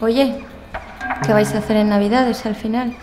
Oye, ¿qué vais a hacer en Navidades al final?